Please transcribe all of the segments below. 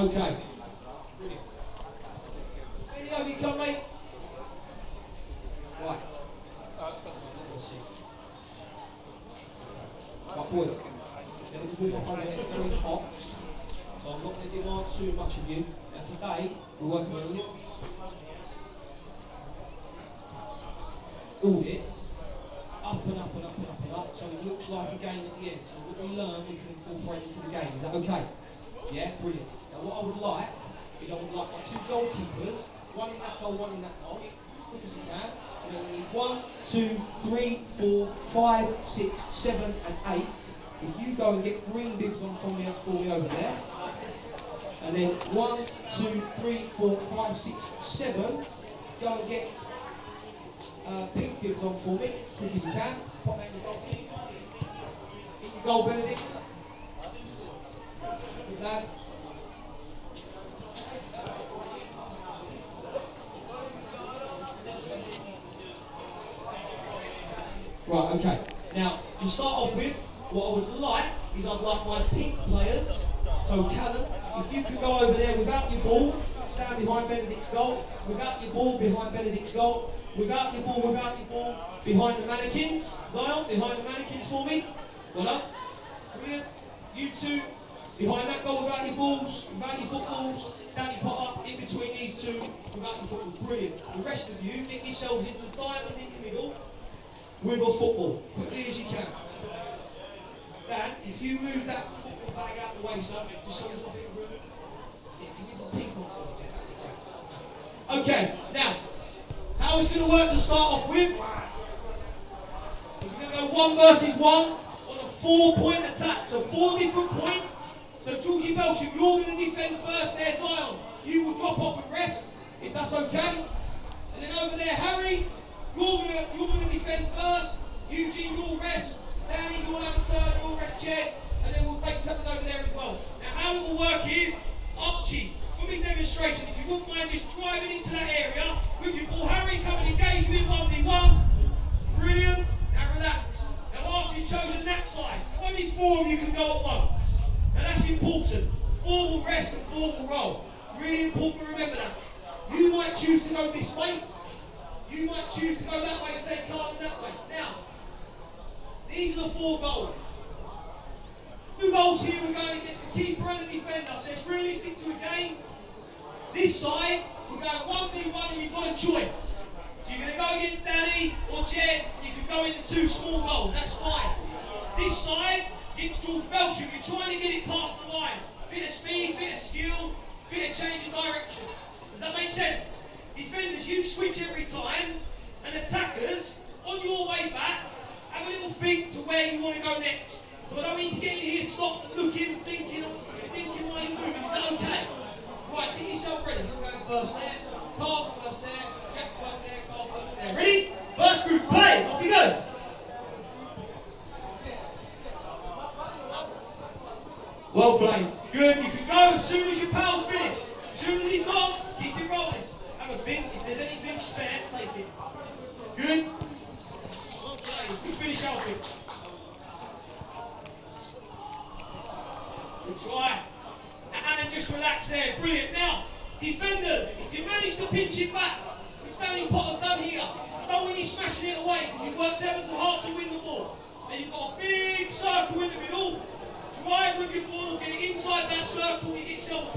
Okay. Any of you come, mate? Right. Right, boys. Move on there very hot, so I'm not going to demand too much of you. Now, today, we're working on a little audit, up and up and up and up and up, so it looks like a game at the end. So what we learn, we can incorporate into the game. Is that okay? Yeah, brilliant. Now what I would like is I would like my two goalkeepers, one in that goal, one in that goal, quick as you can. And then we need one, two, three, four, five, six, seven, and eight. If you go and get green bibs on from me, for me over there. And then one, two, three, four, five, six, seven. Go and get uh, pink bibs on for me, quick as you can. Pop that in your goal team. In your goal, Benedict. Good lad. Right, okay. Now, to start off with, what I would like is I'd like my pink players, so Callum, if you could go over there without your ball, stand behind Benedict's goal, without your ball, behind Benedict's goal, without your ball, without your ball, behind the mannequins. Zion, behind the mannequins for me. Well done. Brilliant. You two, behind that goal without your balls, without your footballs, your pot up, in between these two, without your footballs. Brilliant. The rest of you, get yourselves into the diamond in the middle with a football, quickly as you can. Dan, if you move that football bag out the way, son, just so there's a bit of room. Yeah, can you got pink on for me, Jack? That'd be great. Okay, now, how it's going to work to start off with, we're going to go one versus one on a four-point attack, so four different points. So Georgie Belsham, you're going to defend first there, Zion. You will drop off and rest, if that's okay. And then over there, Harry, you're going to you're going to defend first. Eugene, you'll rest. Danny, you'll have a turn. You'll rest Jed. And then we'll make something over there as well. Now, how it will work is, Archie, me demonstration, if you wouldn't mind just driving into that area with your ball. Harry, come and engage me in 1v1. Brilliant. Now relax. Now Archie's chosen that side. Only four of you can go at once. Now that's important. Four will rest and four will roll. Really important to remember that. You might choose to go this way. You might choose to go that way and say Carlton that way. Now, these are the four goals. Two goals here, we're going against the keeper and the defender, so it's realistic to a game. This side, we're going 1v1 and you've got a choice. So you're going to go against Danny or Jed, you can go into two small goals, that's fine. This side, against George Belsham, you're trying to get it past the line. Bit of speed, bit of skill, bit of change of direction. Does that make sense? Defenders, you switch every time, and attackers, on your way back, have a little think to where you want to go next. So I don't need to get in here, stop looking, thinking, thinking while you're moving. Is that okay? Right, get yourself ready. You're going first there, Carl first there, Jack first there, Carl first there. Ready? First group, play. Off you go. Well played. Good. You can go as soon as your pal's finished. As soon as he's gone, keep it rolling. Have a think. If there's anything spare, take it. Good. Well played. Finish, Alfie. Good try. And just relax there. Brilliant. Now, defenders, if you manage to pinch it back, which Danny Potter's done here, don't when he's smashing it away because you've worked ever so hard to win the ball. Then you've got a big circle in the middle. Drive with your ball, get it inside that circle, you get yourself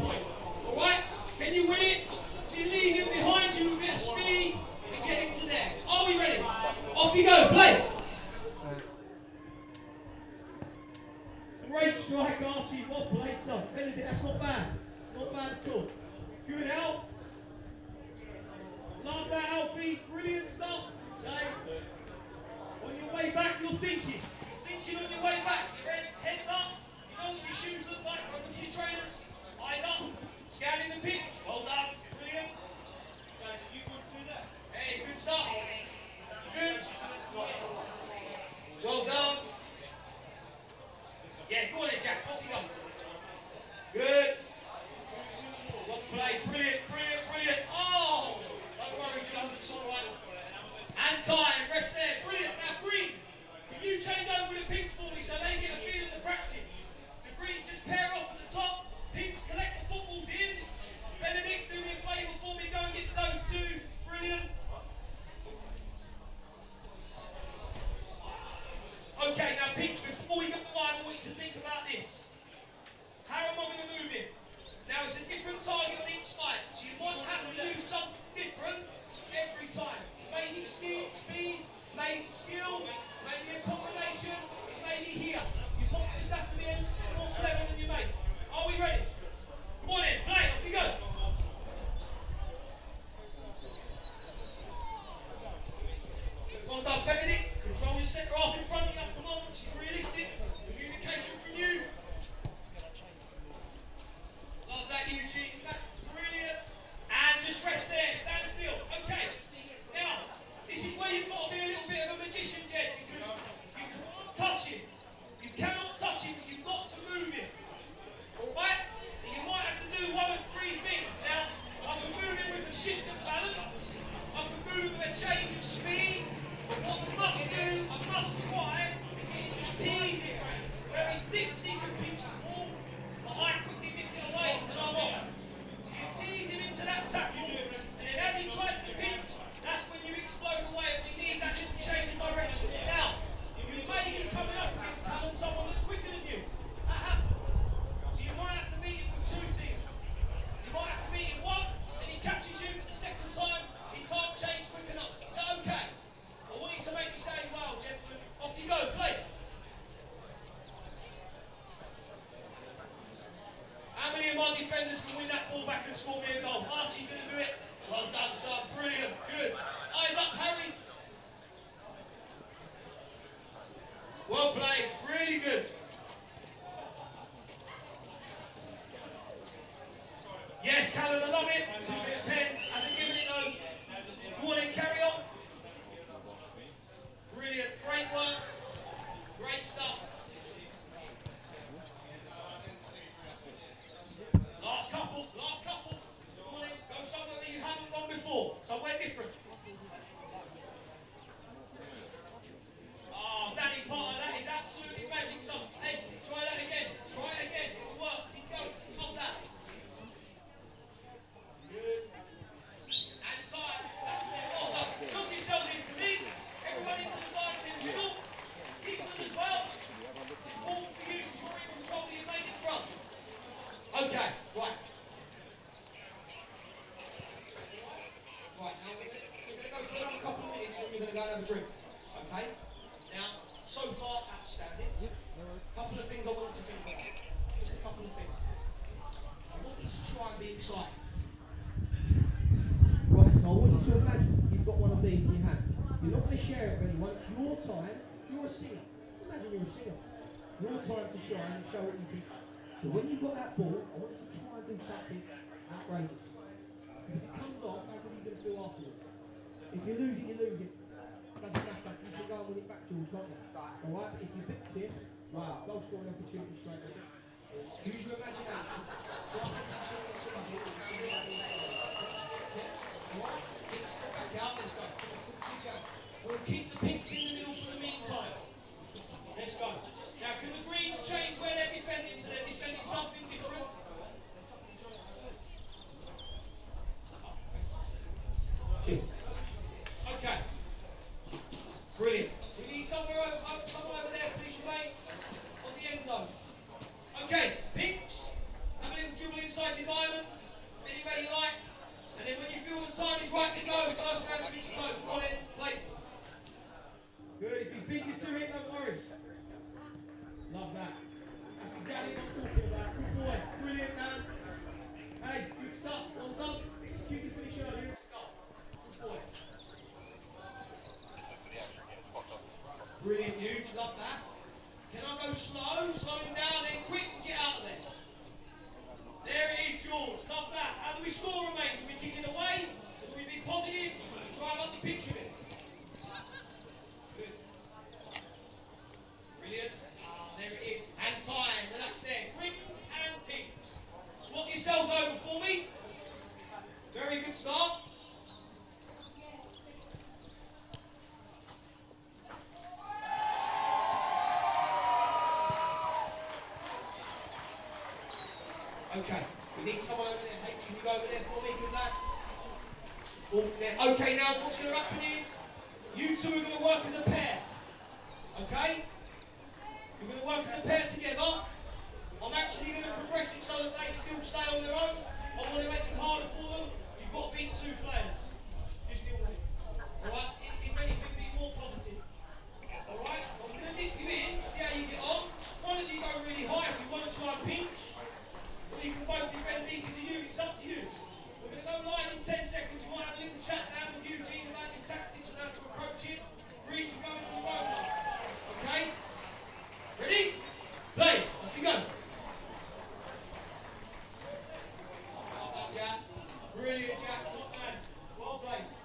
be speed, may skill, may it a combination, it may here. You pop this left to me in, more clever than you make. Are we ready? Come on in, play, off you go. Well done, Benedict. Control your centre half in front defenders can win that ball back and score me a goal. Archie's going to do it. Well done, son. Brilliant. Good. I want you to imagine you've got one of these in your hand. You're not going to share it with anyone. It's your time. You're a singer. Imagine you're a singer. Your time to shine and show what you can. So when you've got that ball, I want you to try and do something outrageous. Because if it comes off, how are you going to feel afterwards? If you lose it, you lose it. Doesn't matter. You can go and win it back, George, can't you? All right. But if you picked it, wow, goal scoring opportunity straight away. Use your imagination. Get back out. Let's go. We'll keep the pinks in the middle for the meantime. Let's go. Can I go slow? Slow him down then, quick, get out of there. There it is, George, love that. How do we score, mate? Do we kick it away? Do we be positive? Drive up the pitch Jack. Brilliant, Jack. Top man. Well played.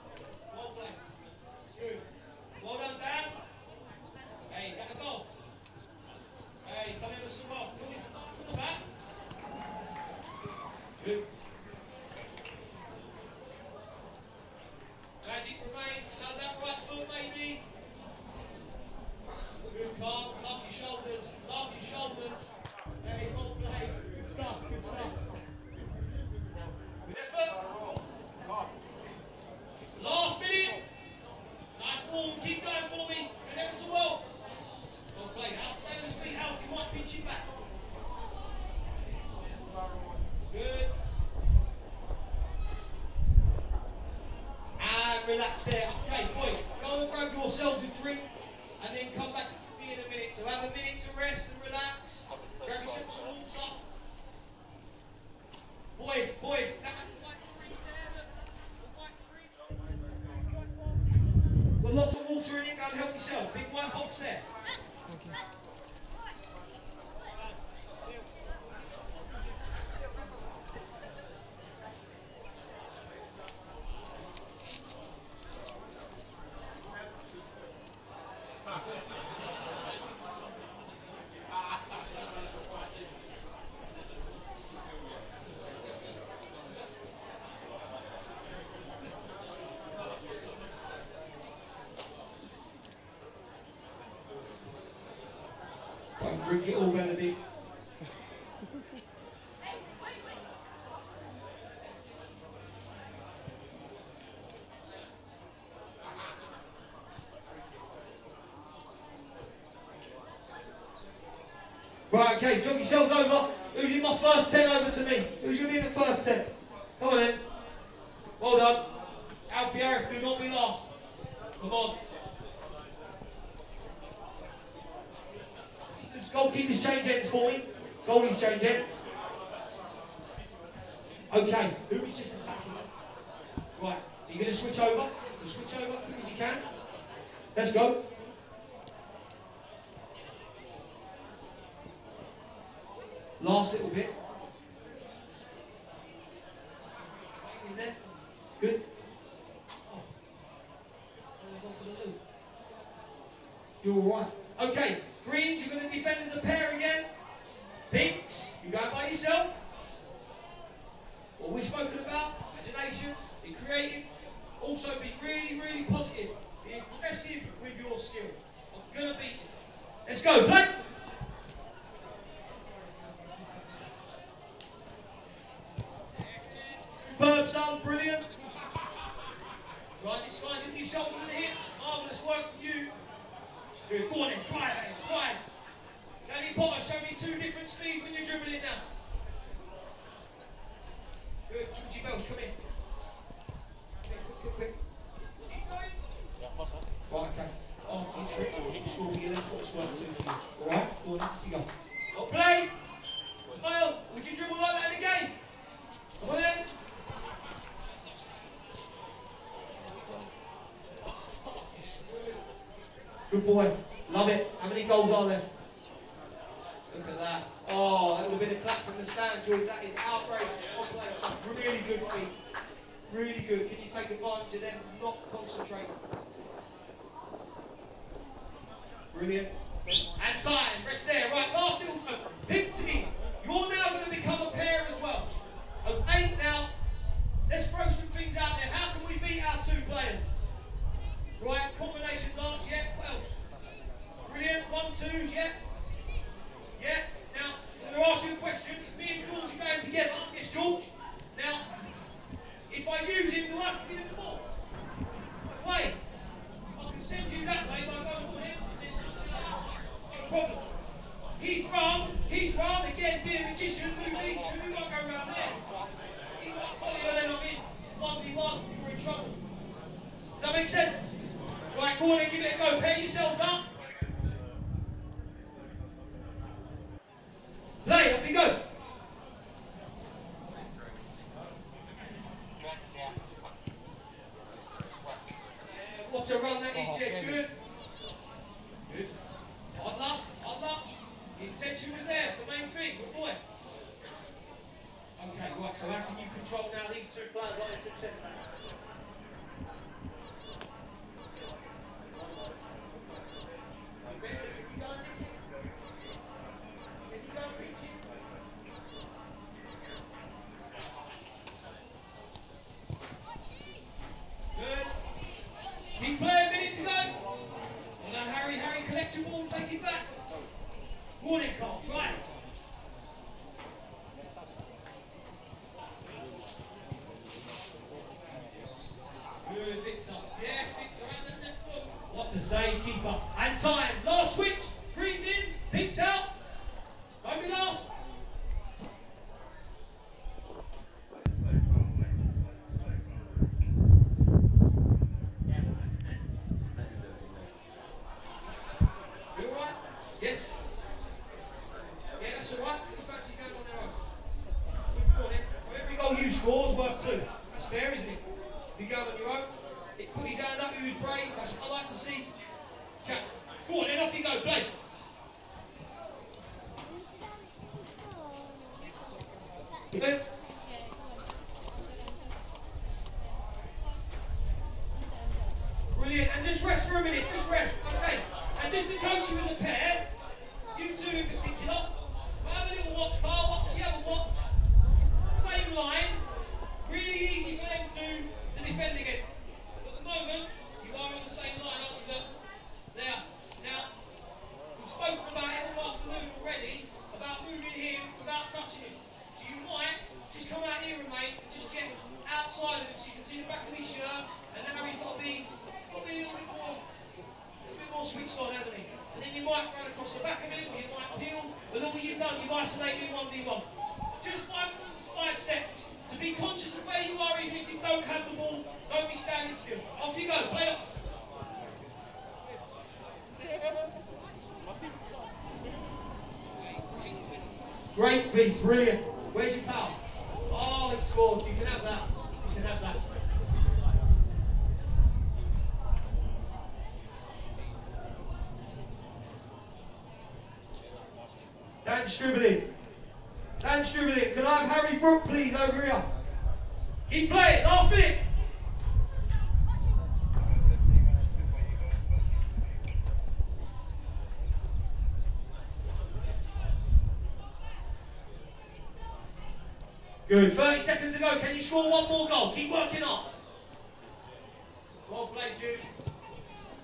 relaxed there. bring it all Right, okay, jump yourselves over. Who's in my first 10 over to me? Who's going to be in the first 10? yourself, what we've spoken about, imagination, be creative, also be really, really positive, be aggressive with your skill. I'm going to beat you. Let's go, Blake! What it? Score one more goal? Keep working on. Well played, Jude.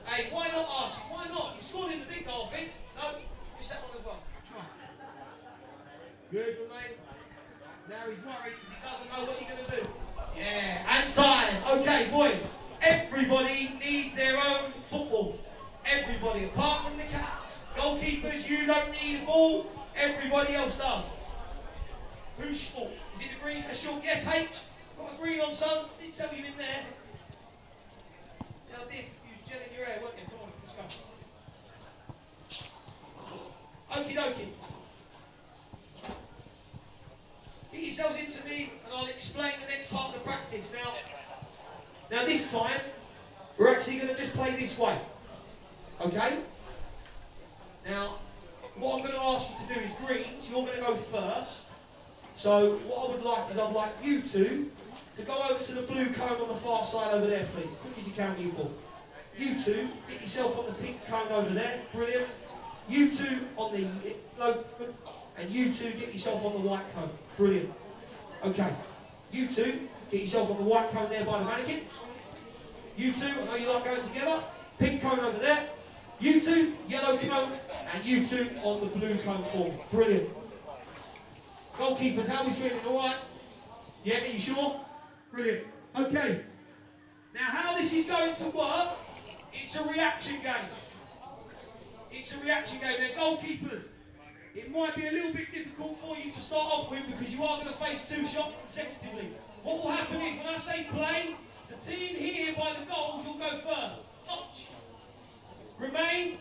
Hey, why not ask? Why not? You scored in the big goal, I think. No, you set one as well. Try. Good, mate. Now he's worried because he doesn't know what he's going to do. Yeah, and time. Okay, boys. Everybody needs their own football. Everybody, apart from the cats. Goalkeepers, you don't need a ball. Everybody else does. Who's short? Is it the green? A short? Yes, H. Got a green on, son. Didn't tell you in there. Yeah, I did. You was gelling your hair, weren't you? Come on, let's go. Okie dokie. Get yourselves into me and I'll explain the next part of the practice. Now, now this time, we're actually going to just play this way. Okay? Now, what I'm going to ask you to do is greens. You're going to go first. So what I would like is I'd like you two to go over to the blue cone on the far side over there, please. Quick as you can, you ball. You two, get yourself on the pink cone over there. Brilliant. You two on the low, and you two get yourself on the white cone. Brilliant. Okay. You two get yourself on the white cone there by the mannequin. You two, I know you like going together. Pink cone over there. You two, yellow cone, and you two on the blue cone form. Brilliant. Goalkeepers, how are we feeling? All right? Yeah, are you sure? Brilliant. Okay. Now, how this is going to work, it's a reaction game. It's a reaction game. Now, goalkeepers, it might be a little bit difficult for you to start off with because you are going to face two shots consecutively. What will happen is, when I say play, the team here by the goals will go first. Touch. Remain.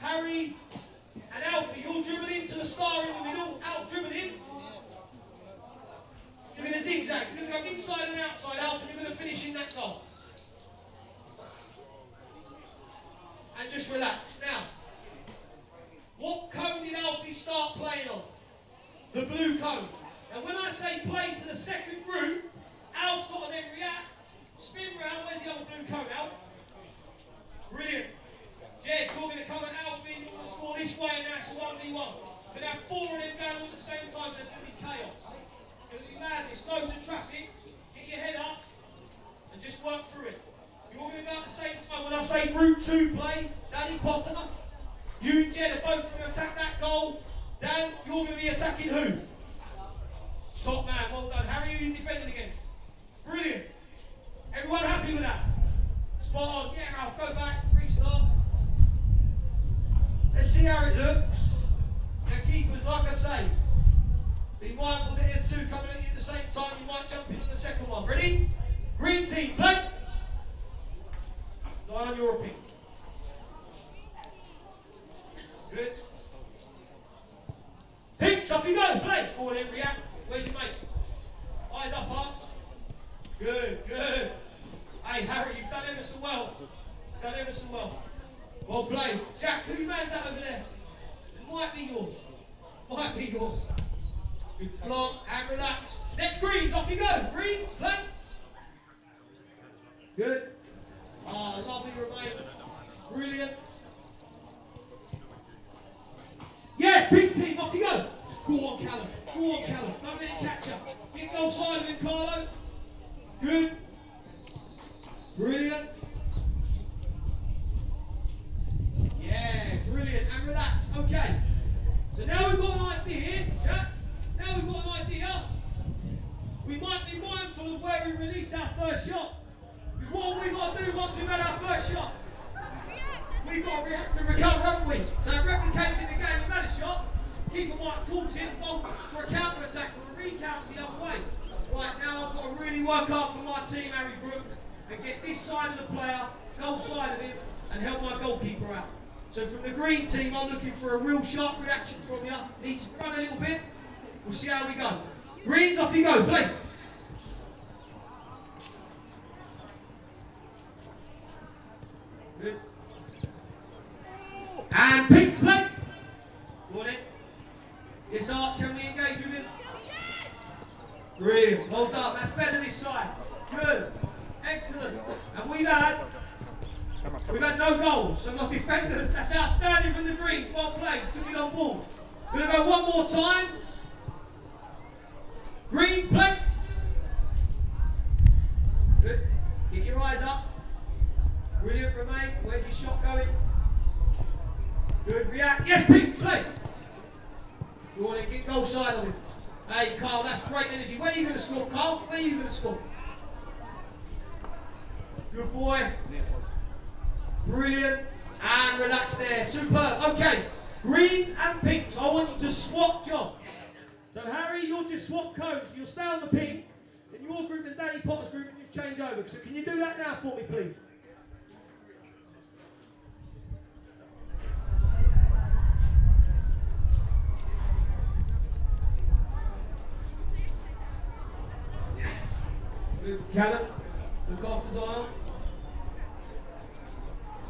Harry and Alfie, you'll dribble into the star in the middle. Out, dribble in. Doing a zigzag. You're going to go inside and outside, Alf, and you're going to finish in that goal. And just relax. Now, what cone did Alfie start playing on? The blue cone. And when I say play to the second group, Alf's got to then react, spin round. Where's the other blue cone, Alf? Brilliant. Jed, you're going to come at Alfie, you're going to score this way, and that's 1v1. But have four of them down at the same time, there's going to be chaos. To be madness, loads of traffic. Get your head up and just work through it. You're going to go at the same time. When I say group two play, Danny Potter, you and Jed are both going to attack that goal. Dan, you're going to be attacking who? Top man, well done. Harry, who are you defending against? Brilliant. Everyone happy with that? Spot on. Yeah, Ralph, go back, restart. Let's see how it looks. Now, keepers, like I say, be mindful that there's two coming at you at the same time. You might jump in on the second one. Ready? Green team, play. Diane, you're a pink. Good. Pinks, off you go, play. Go on in, react. Where's your mate? Eyes up, up. Good, good. Hey, Harry, you've done ever so well. Done ever so well. Well played. Jack, who man's that over there? It might be yours. Might be yours. Good block and relax. Next greens, off you go. Greens, play. Good. Ah, lovely remain. Brilliant. Yes, pink team, off you go. Go on, Callum. Go on, Callum. Don't let it catch up. Get goal side of him, Carlo. Good. Brilliant. Yeah, brilliant. And relax. Okay. So now we've got an idea. Yeah? Now we've got an idea. We might be mindful of where we release our first shot. Because what we've got to do once we've had our first shot, we've got to react and recover, haven't we? So it replicates in the game. We've had a shot. Keeper might call So from the green team, I'm looking for a real sharp reaction you. Run a little bit. We'll see how we go. Greens, off you go. Play. Good. And pink, play. Got it. Yes, Art, can we engage with him? Brilliant. Well done. That's better this side. Good. Excellent. And we've had We've had no goals, so my defenders, that's outstanding from the green. Well played, took it on board. Gonna go one more time. Green, play. Good. Get your eyes up. Brilliant, Remain. Where's your shot going? Good, react. Yes, pink, play. You want to get goal side on him. Hey, Carl, that's great energy. Where are you going to score, Carl? Where are you going to score? Good boy. Brilliant. And relax there. Superb. Okay. Greens and pinks. I want you to swap jobs. So Harry, you'll just swap codes. You'll stay on the pink. In your group and Danny Potter's group, and just change over. So can you do that now for me, please? Callum, look after Zion.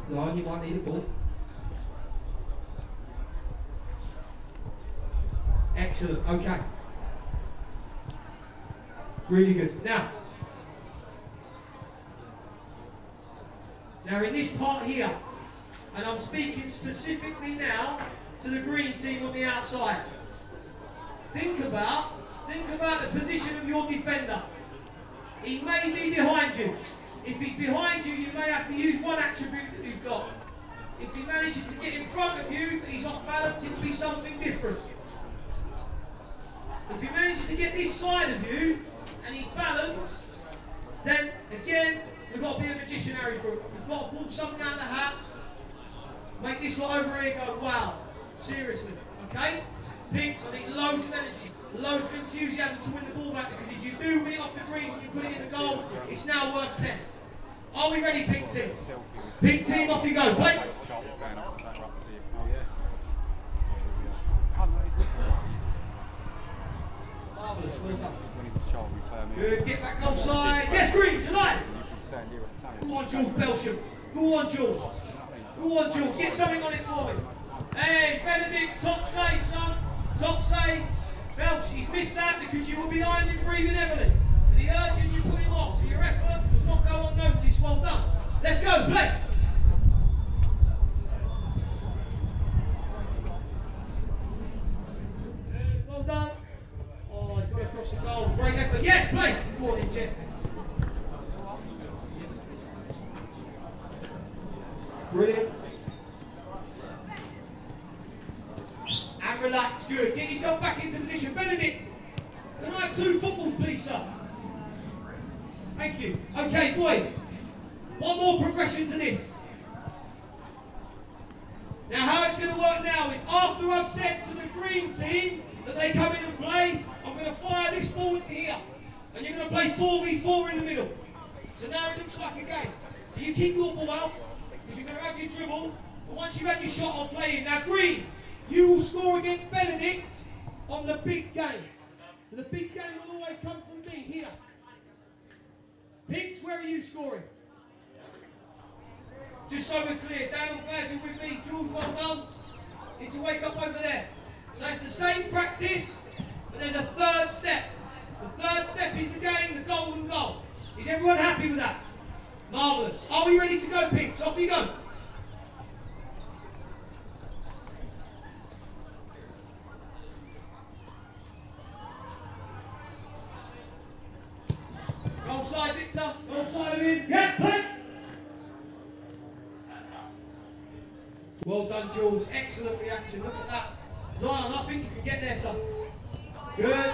Zion, you might need a ball. Excellent. Okay. Really good. Now, now in this part here, and I'm speaking specifically now to the green team on the outside. Think about, think about the position of your defender. He may be behind you. If he's behind you, you may have to use one attribute that you've got. If he manages to get in front of you, he's off balance, it'll be something different. If he manages to get this side of you, and he's balanced, then again, we've got to be a magician, Harry Brook. We've got to pull something out of the hat, make this lot over here go, wow. Seriously, okay? Pinks, I need loads of energy, loads of enthusiasm to win the ball back, because if you do win it off the greens and you put it in the goal, it's now worth 10. Are we ready, pink team? Pink team, off you go. Play. Marvellous, well done. Get back outside. Yes, green, tonight. Go on, George Belsham. Go on, George. Go on, George. Get something on it for me. Hey, Benedict, top save, son. Top save. Belch, he's missed that because you were behind him breathing heavily. And he urged you put him off. So your effort does not go unnoticed. Well done. Let's go, play. Good, Well done. Oh, he's got across the goal. Great effort. Yes, play. Go on in, Jeff. Brilliant. And relax. Good. Get yourself back into position. Benedict. Can I have two footballs, please, sir? Thank you. Okay, boys. One more progression to this. Now, how it's going to work now is after I've said to the green team that they come in and play, I'm going to fire this ball in here. And you're going to play 4v4 in the middle. So now it looks like a game. So you keep your ball out, because you're going to have your dribble. But once you've had your shot, I'll play in. Now, Greens, you will score against Benedict on the big game. So the big game will always come from me here. Pinks, where are you scoring? Just so we're clear, Dan, I'm glad you're with me. George, well done. Need to wake up over there. So it's the same practice, but there's a third step. The third step is the game, the golden goal. Is everyone happy with that? Marvellous. Are we ready to go, Pinks? Off you go. Go side, Victor. Go side of him. Yeah, play. Well done, George. Excellent reaction. Look at that. Zion, I think you can get there, son. Good.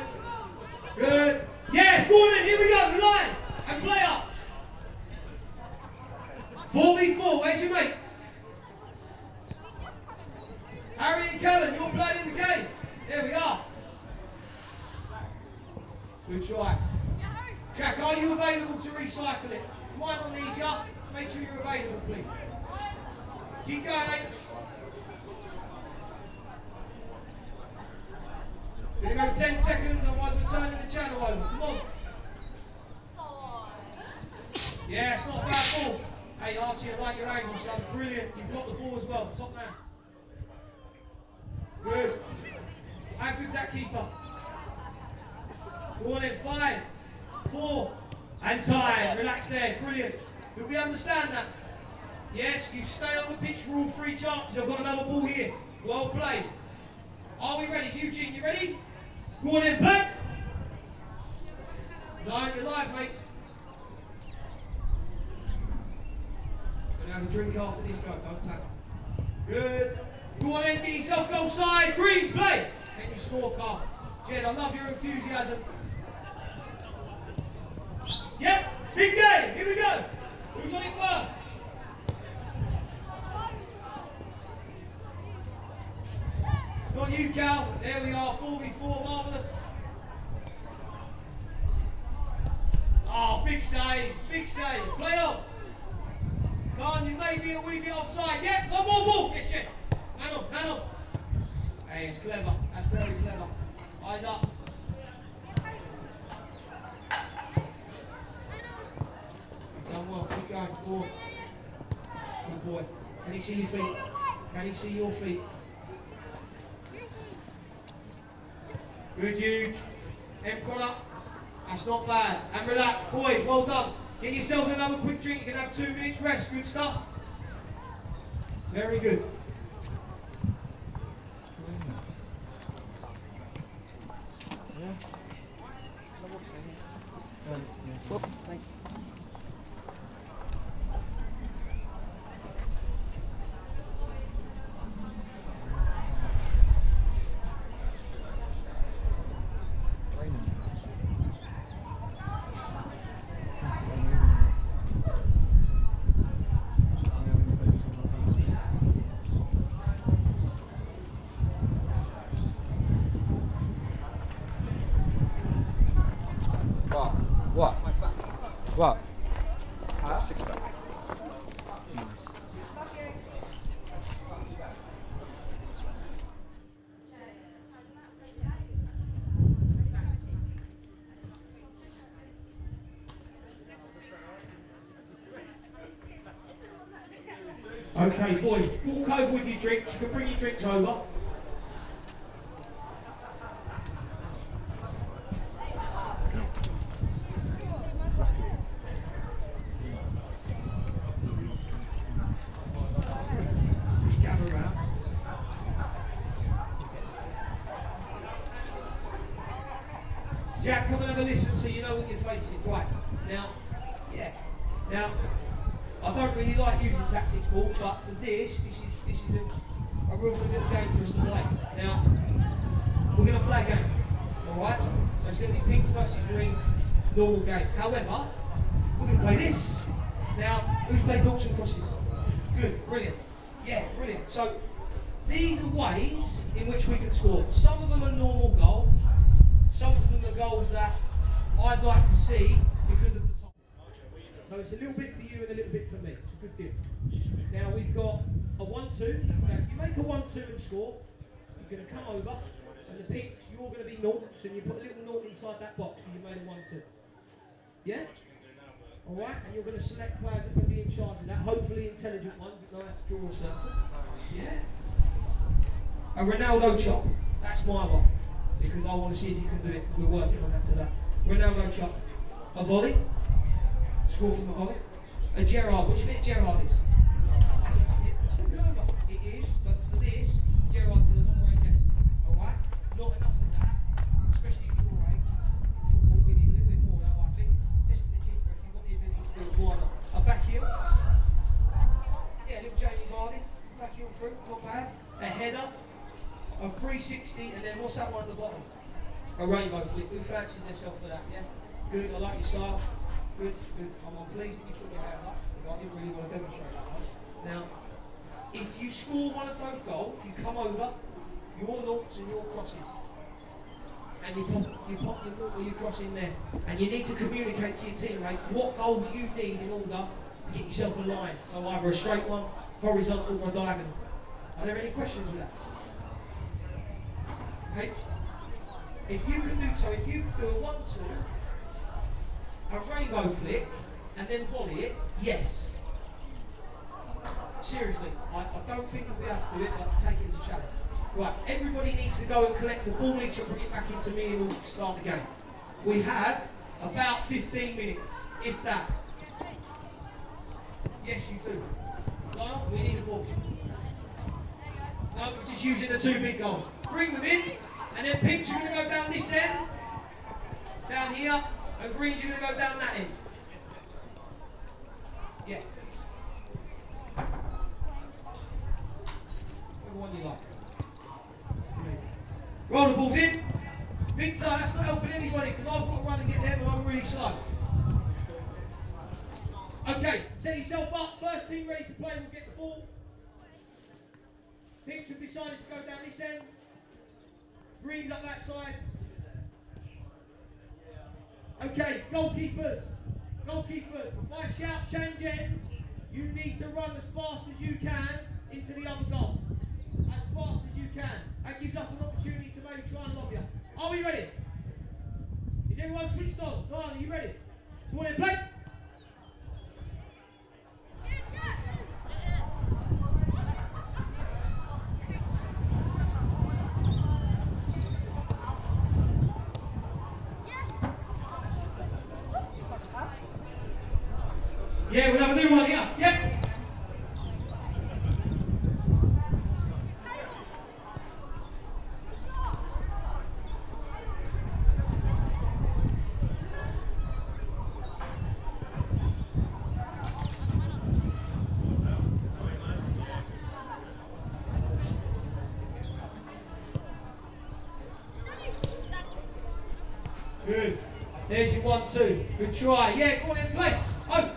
Good. Yes, go on then. Here we go. Line. And play up. 4v4. Where's your mates? Harry and Kellen, you're playing in the game. There we are. Good try. Jack, are you available to recycle it? Might not need you. Make sure you're available, please. Keep going, H. We go 10 seconds, otherwise we're turning the channel over. Come on. Yeah, it's not a bad ball. Hey Archie, I like your angle, son. Brilliant. You've got the ball as well. Top man. Good. How good's that keeper? Go on in. Five, four, and time. Relax there. Brilliant. Do we understand that? Yes, you stay on the pitch for all three chances. I've got another ball here. Well played. Are we ready? Eugene, you ready? Go on in, play. No, you're live, mate. Gonna have a drink after this go, don't tap. Good. Go on in, get yourself goal side. Greens, play. Get your scorecard. Jed, I love your enthusiasm. Yep, big game. Here we go. Who's on it first? It's not you, Cal. There we are, 44, marvellous. Oh, big save, big save. Play on. Khan, you may be a wee bit offside. Yeah, one more ball. Yes. Hand on, hand on. Hey, it's clever. That's very clever. Eyes up. Done well. Keep going. Good boy. Can he see your feet? Can he see your feet? Good, huge. End product. That's not bad. And relax. Boys, well done. Get yourselves another quick drink. You can have two minutes rest. Good stuff. Very good. What? What? What? Six pack. Okay, boys, walk over with your drinks. You can bring your drinks over. Jack, come and have a listen so you know what you're facing. Right, now, yeah. Now, I don't really like using tactics ball, but for this, this is this is a, a real good game for us to play. Now, we're going to play a game, all right? So it's going to be pink versus greens, normal game. However, we're going to play this. Now, who's played noughts and crosses? Good, brilliant. Yeah, brilliant. So, these are ways in which we can score. Some of them are normal goals. Some of them are goals that I'd like to see because of. So it's a little bit for you and a little bit for me. It's a good deal. Now we've got a one-two. Now if you make a one-two and score, you're going to come over and the pinks, you're going to be noughts and you put a little naught inside that box and you made a one-two. Yeah? Alright, and you're going to select players that to be in charge of that, hopefully intelligent ones that know how to draw a circle. Yeah? A Ronaldo chop. That's my one. Because I want to see if you can do it. We're working on that today. Ronaldo chop. A volley. Score from volley. A Gerrard. Which bit Gerrard is? It is, but for this, Gerrard a. Alright? Not enough of that. Especially if you're. Football, a little bit more I think. The if you've got the ability to do? A back heel. Yeah, little Jamie Vardy. Back through. Not bad. A header a 360, and then what's that one at the bottom? A rainbow flick. Who fancies themselves for that? Yeah. Good. I like your style. Good. Good. I'm, pleased that you put your hand up. 'cause I didn't really want to demonstrate that one. Now, if you score one of those goals, you come over your noughts and your crosses. And you pop, you pop your nought or your cross in there. And you need to communicate to your teammates what goals you need in order to get yourself a line. So either a straight one, horizontal, or diagonal. Are there any questions with that? Hey? If you can do so, if you do a one two, a rainbow flick, and then volley it, yes. Seriously, I, I don't think I'll be able to do it, but take it as a challenge. Right, everybody needs to go and collect a ball each and bring it back into me and we'll start the game. We have about 15 minutes, if that. Yes, you do. Lyle, we need a ball. No, we're just using the two big goals. Bring them in, and then pinks you're going to go down this end, down here, and greens you're to go down that end. Yes. Whichever one you like. Roll the balls in. Big time, that's not helping anybody because I've got to run and get them and I'm really slow. Okay, set yourself up. First team ready to play will get the ball. Have decided to go down this end. Greens up that side. Okay, goalkeepers. Goalkeepers, if I shout change ends, you need to run as fast as you can into the other goal. As fast as you can. That gives us an opportunity to maybe try and lob you. Are we ready? Is everyone switched on? Tom, are you ready? You want to play? Yeah, we'll have a new one here. Yep. Good. There's your one, two. Good try. Yeah, go on in, play. Oh.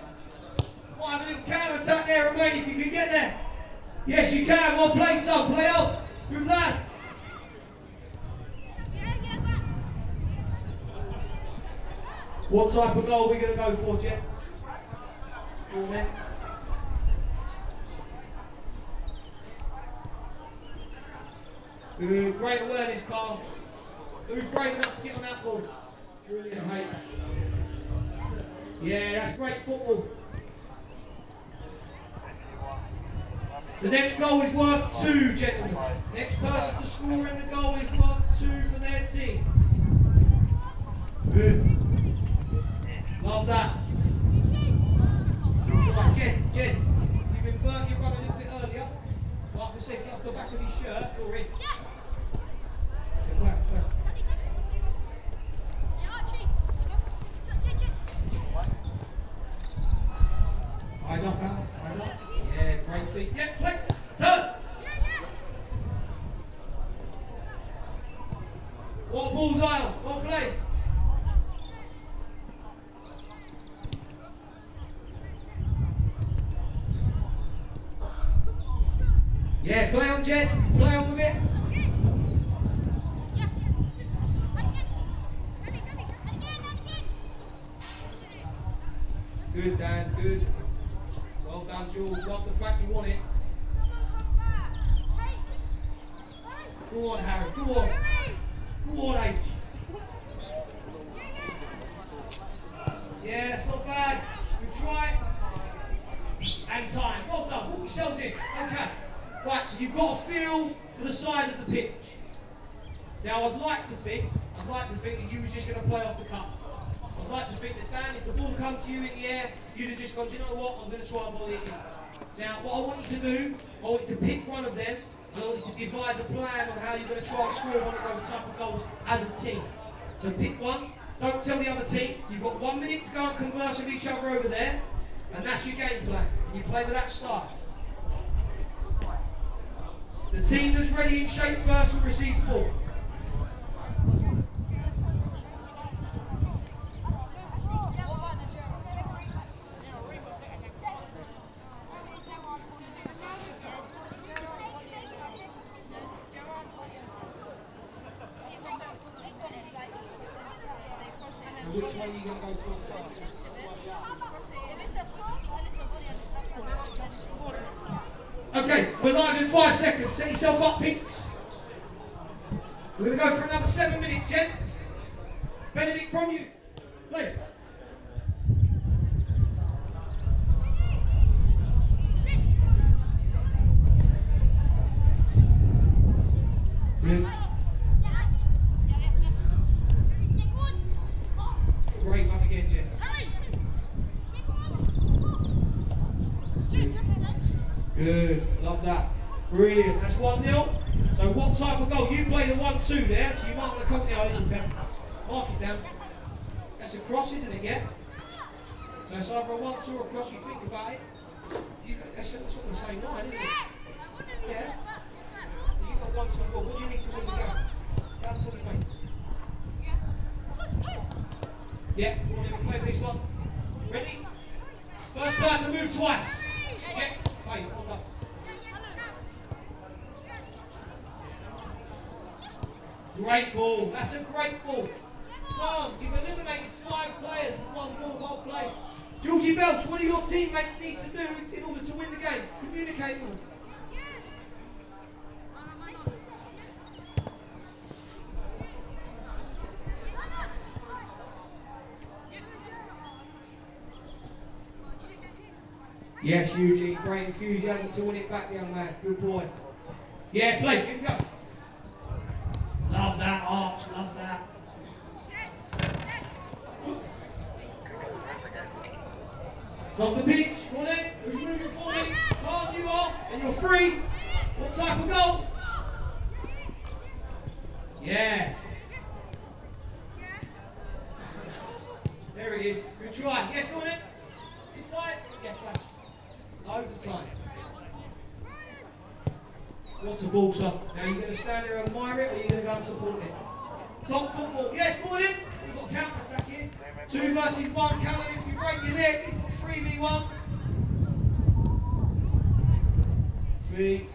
Might have a little counter attack there, Romain, if you can get there. Yes, you can. One play, up. Play up. Good lad. What type of goal are we going to go for, Jets? On then. Good. Great awareness, Carl. Who's brave enough to get on that ball? Brilliant, mate. Yeah, that's great football. The next goal is worth two, gentlemen. Next person to score in the goal is worth two for their team. Good. Love that. Right, Jen, Jen, you've invert your run a little bit earlier, like I said, get off the back of his shirt, you're in. Yeah, well, well. Eyes up, Al. Eyes up. Yeah, great feet. Yeah, play. Turn. What bullseye on? What play? Yeah, play on, Jed. Play on with it. Good, Dan. Good. Done, Jules. Love the fact you want it. Go on, Harry. Go on. Go on, H. Yeah, that's not bad. Good try. And time. Well done. Walk yourselves in. Okay. Right, so you've got a feel for the size of the pitch. Now, I'd like to think, I'd like to think that you was just going to play off the cuff. I'd like to think that Dan, if the ball comes to you in the air, you'd have just gone, do you know what, I'm going to try and volley it in. Now, what I want you to do, I want you to pick one of them, and I want you to devise a plan on how you're going to try and score one of those type of goals as a team. So pick one, don't tell the other team, you've got one minute to go and converse with each other over there, and that's your game plan. You play with that style. The team that's ready in shape first will receive the ball. And which one are you going to go for first? Okay, we're live in five seconds. Set yourself up, Pinks. We're going to go for another seven minutes, gents. Benedict from you. Play. Brilliant. Great one again, gents. Good, love that. Brilliant, that's 1 0. So, what type of goal? You play the 1 2 there, so you might want to come down a little bit. Mark it down. That's a cross, isn't it? Yeah? So, it's either a 1 2 or a cross, you think about it. You, that's, that's not the same line, isn't it? Yeah? You've got 1 2 goal. What do you need to win the game? That's all you weights. Yeah, we're going to play this one. Ready? First player to move twice. Yeah, play. Hold up. Great ball. That's a great ball. Come on, you've eliminated five players with one ball, well played. Georgie Belch, what do your teammates need to do in order to win the game? Communicate with them. Yes, Eugene, great enthusiasm to win it back, young man. Good boy. Yeah, Blake, here we go. Love that, Arch, love that. Off the pitch, come on in. Who's moving for me? Card you are, and you're free. What type of goal? Yeah. There it is. Good try. Yes, come on in. This side. Yes, flash. Loads of time. What's a ball, sir? Now you're going to stand there and admire it, or you're going to go and support it? Top football. Yes, come on in. We've got counter attack here. Two versus one. Counter if you break your neck. You've got three v one. Three.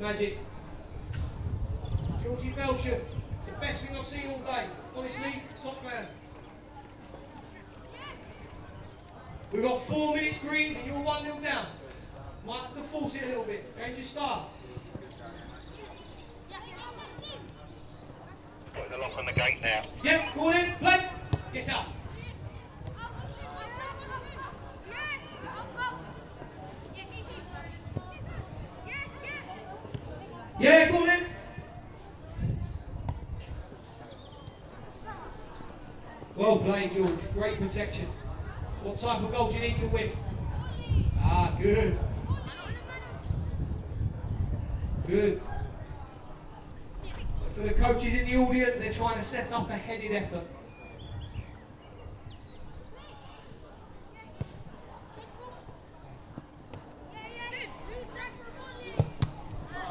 Magic. Georgie Belcher. The best thing I've seen all day. Honestly, top man. We've got four minutes green and you're one nil down. Might have to force it a little bit. Change your start. Putting the lock on the gate now. Yep, go on in, play. Get up. Yeah, go on in. Well played, George. Great protection. What type of goal do you need to win? Ah, good. Good. For the coaches in the audience, they're trying to set up a headed effort.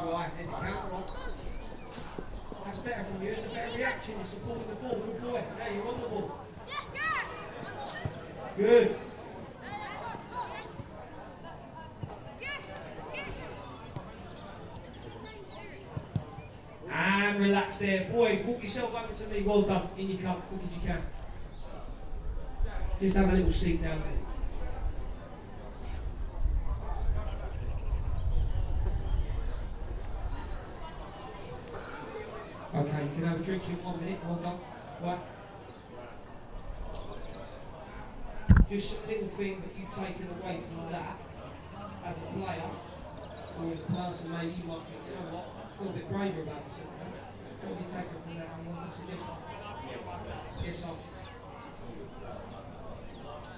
Right, there's the counter on. That's better from you. It's a better reaction. You're supporting the ball. Good boy. Now you're on the ball. Good. And relax there. Boys, walk yourself over to me. Well done. In your cup. Quick as you can. Just have a little seat down there. Okay, you can have a drink in one minute. Well done. Right. Just some little things that you've taken away from that as a player or as a person maybe you might think, you know what, a little bit braver about yourself. What have you taken from that and what suggestion? Yes, sir.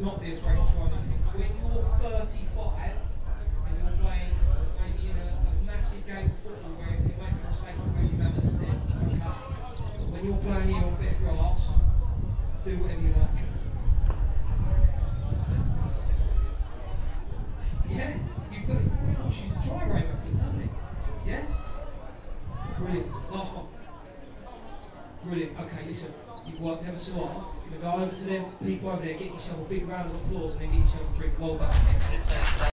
Not be afraid to try anything. When you're 35 and you're playing maybe in a, a massive game of football where if you make a mistake, you make your balance there. Okay. But when you're playing here on bit of grass, do whatever you like. Yeah, you've got to force you to try, I think, doesn't it? Yeah? Brilliant. Last one. Brilliant. Okay, listen. You've worked ever so hard. Go over to them people over there, get yourself a big round of applause, and then get yourself a drink. Well done.